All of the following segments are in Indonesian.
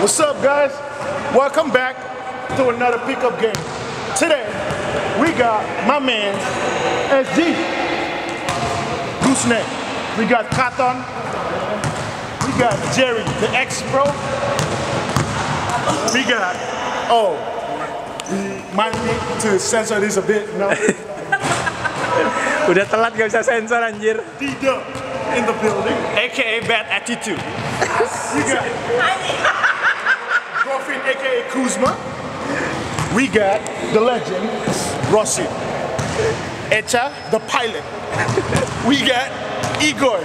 What's up, guys? Welcome back to another pickup game. Today, we got my man, SG. Gooseneck. We got Katon. We got Jerry, the ex-pro. We got, oh, we might need to censor this a bit, you know? Udah telat gak bisa sensor anjir. D-Dub in the building. AKA bad attitude. We got Goffin, aka Kuzma. We got the legend, Rossi. Echa, the pilot. We got Igor,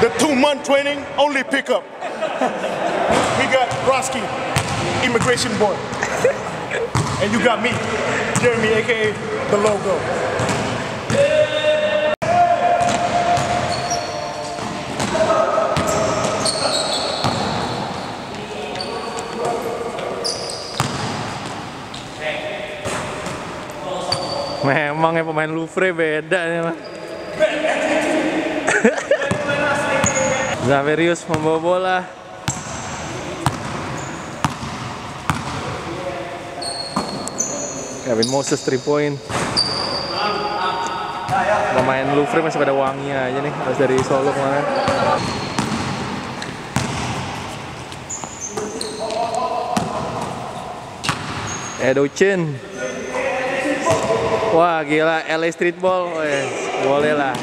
the two-month training, only pickup. We got Roski, immigration boy. And you got me, Jeremy, aka the logo. Memang ya pemain Louvre beda nih mah. Zaverius membawa bola. Kevin Moses 3 point. Pemain Louvre masih pada wangi aja nih, harus dari Solo kemarin. Edo Chin. Wah gila LA Streetball, Weh, boleh lah.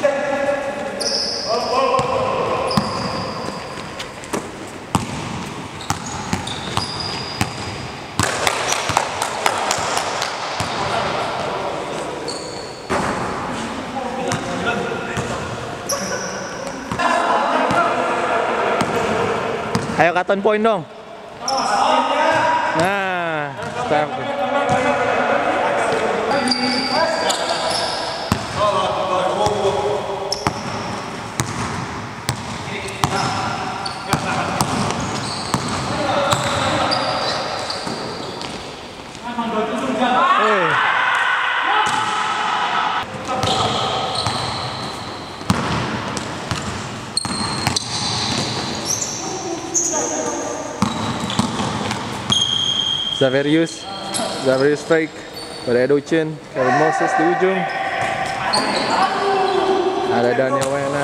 Ayo katon poin dong. Nah, step. Wih. Zaverius. Zaverius fake pada Edo Chen Kevin Moses di ujung. Ada Daniel Wena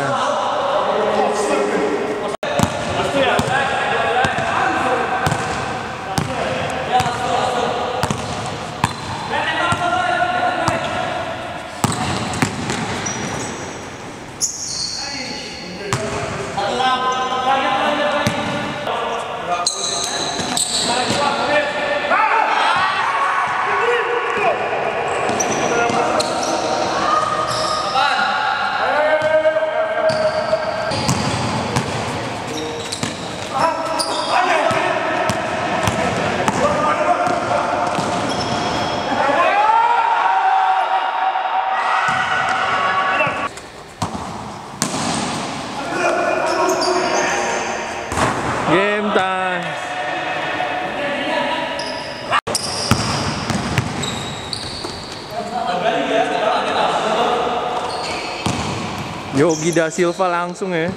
Yogi Da Silva langsung ya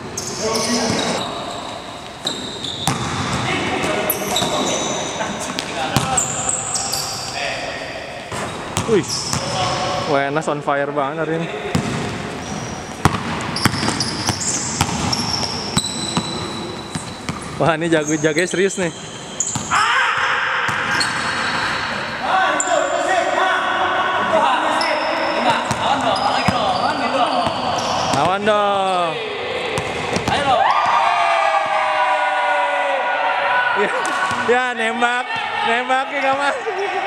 Wih, Wenas on fire banget hari ini. Wah ini jago jaga serius nih. Dong. Ya, ya nembak, nembaknya gak masuk.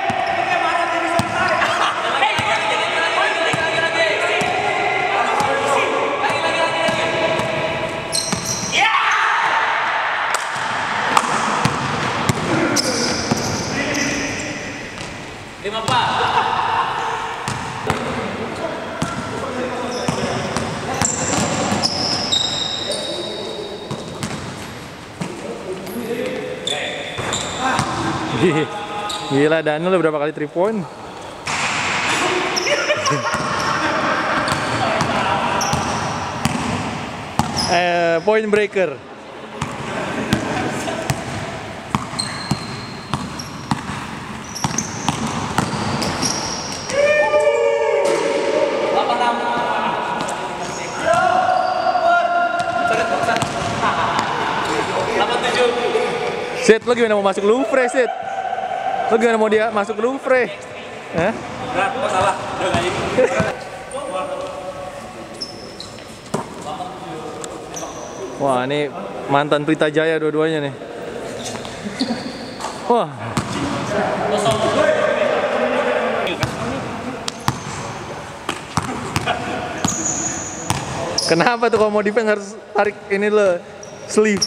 Gila Daniel berapa kali 3 point? eh, point breaker. Set, lagi mana mau masuk Louvre, Set? Lo gimana mau dia masuk Louvre? Hah? Nah, kok salah? Udah ini. Wah, ini mantan Pelita Jaya dua-duanya nih. Wah. Kenapa tuh kalau mau defense harus tarik ini lo sleeve?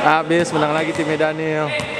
Habis menang lagi tim Daniel.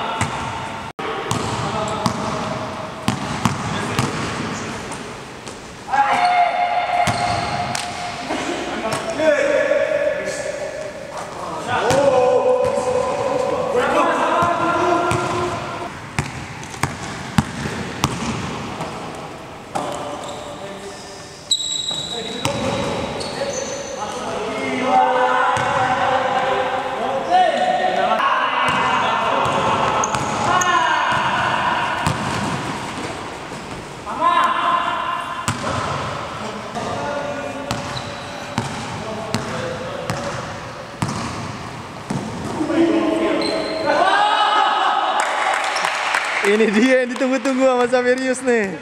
Ini dia yang ditunggu-tunggu sama Saverius nih.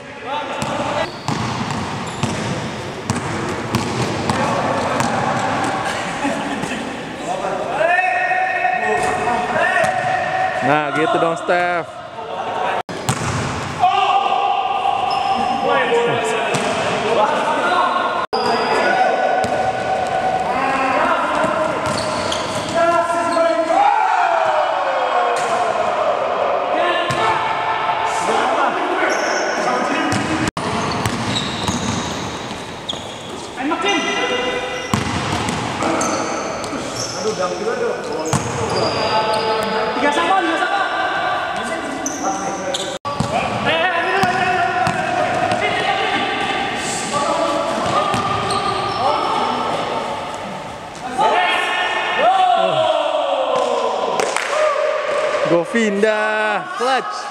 Nah, gitu dong, Steph. Govinda, clutch.